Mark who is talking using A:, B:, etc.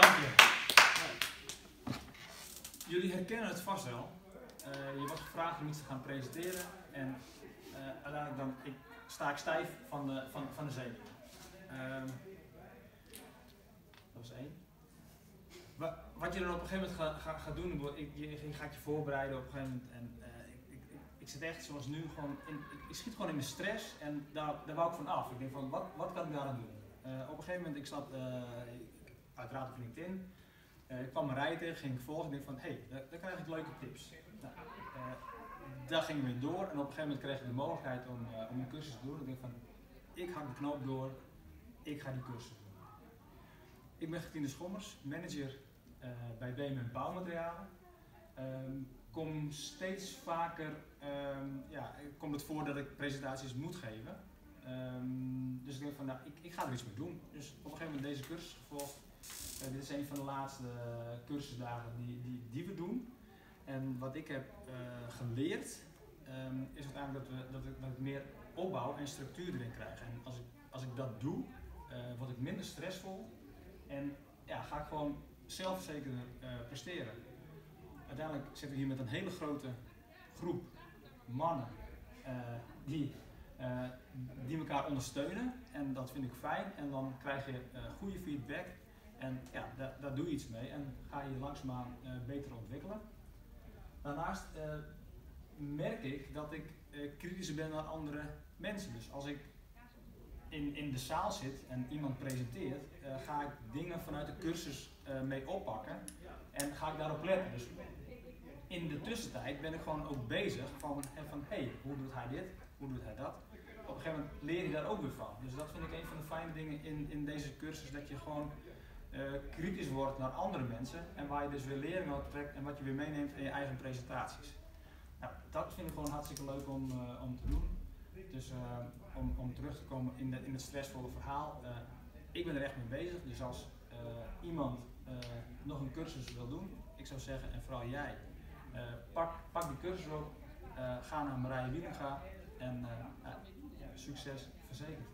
A: Dank je. Jullie herkennen het vast wel. Eh, je wordt gevraagd om iets te gaan presenteren en uh, uiteindelijk dan ik, sta ik stijf van de, van, van de zenuwen. Ehm, dat was één. Wa- Wat je dan op een gegeven moment gaat, doen, ik, je, je gaat je voorbereiden op een gegeven moment. En, eh, ik, ik, ik, zit echt zoals nu gewoon in, ik, schiet gewoon in de stress en daar, daar wou ik van af. Ik denk van, wat, wat kan ik daar aan doen? Op een gegeven moment, ik zat uiteraard op LinkedIn. Eh, ik kwam een rij tegen, ging ik volgen. Ik denk van, hé, hey, daar, krijg ik leuke tips. Nou, eh, daar ging ik mee door en op een gegeven moment kreeg ik de mogelijkheid om, eh, om een cursus te doen. Ik denk van, ik hak de knoop door, ik ga die cursus doen. Ik ben Gertine Schommers, manager bij BMM Bouwmaterialen. Ehm, kom steeds vaker, ehm, ja, komt het voor dat ik presentaties moet geven. Ehm, dus ik denk van, nou, ik, ik ga er iets mee doen. Dus op een gegeven moment deze cursus gevolgd. Eh, dit is een van de laatste cursusdagen die, die, we doen. En wat ik heb eh, geleerd, ehm, is uiteindelijk dat, we, dat, ik, dat ik meer opbouw en structuur erin krijg. En als ik, als ik dat doe, eh, word ik minder stressvol en ja, ga ik gewoon zelfverzekerder presteren. Uiteindelijk zitten we hier met een hele grote groep mannen die, die elkaar ondersteunen. En dat vind ik fijn. En dan krijg je goede feedback. En ja, daar, daar doe je iets mee en ga je langzaamaan eh, beter ontwikkelen. Daarnaast eh, merk ik dat ik eh, kritischer ben naar andere mensen. Dus als ik in, in de zaal zit en iemand presenteert, ga ik dingen vanuit de cursus mee oppakken en ga ik daarop letten. Dus in de tussentijd ben ik gewoon ook bezig van, van hé, hey, hoe doet hij dit? Hoe doet hij dat? Op een gegeven moment leer je daar ook weer van. Dus dat vind ik een van de fijne dingen in, in deze cursus, dat je gewoon eh, kritisch wordt naar andere mensen en waar je dus weer lering uit trekt en wat je weer meeneemt in je eigen presentaties. Nou, dat vind ik gewoon hartstikke leuk om, eh, om te doen. Dus eh, om, om terug te komen in, de, in het stressvolle verhaal. ik ben er echt mee bezig. Dus als iemand nog een cursus wil doen, ik zou zeggen, en vooral jij, pak, pak die cursus op, ga naar Marije Wielenga en succes verzekerd.